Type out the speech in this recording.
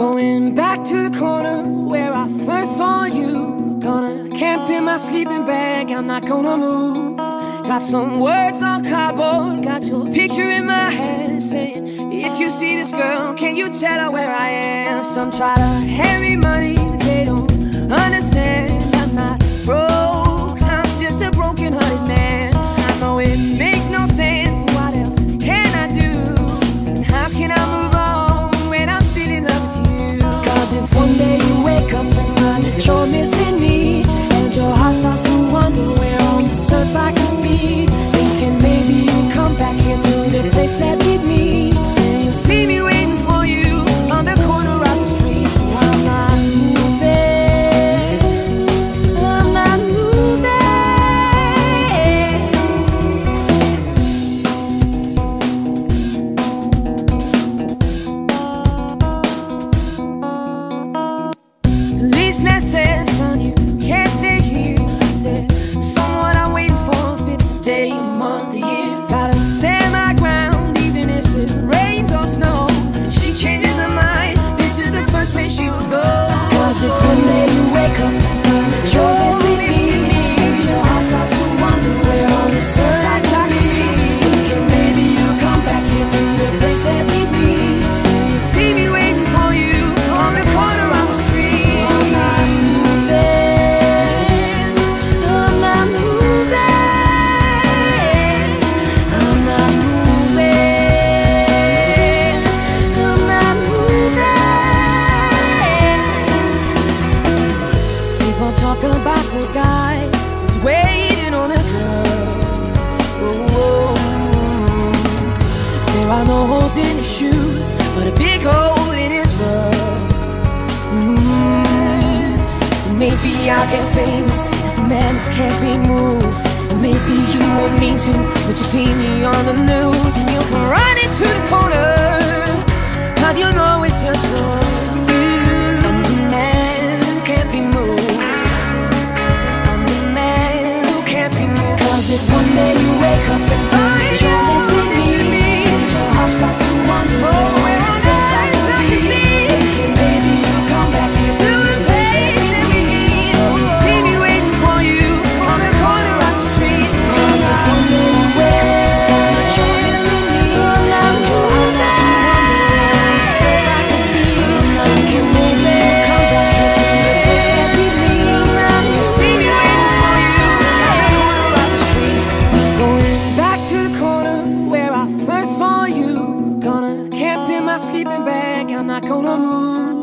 Going back to the corner where I first saw you. Gonna camp in my sleeping bag, I'm not gonna move. Got some words on cardboard, got your picture in my head, saying, If you see this girl, can you tell her where I am? Some try to hand me money, they don't understand. holes in his shoes, but a big hole in his love. Mm -hmm. Maybe I'll get famous as the man who can't be moved. Maybe you won't mean to, but you see me on the news. my sleeping bag and I go to move.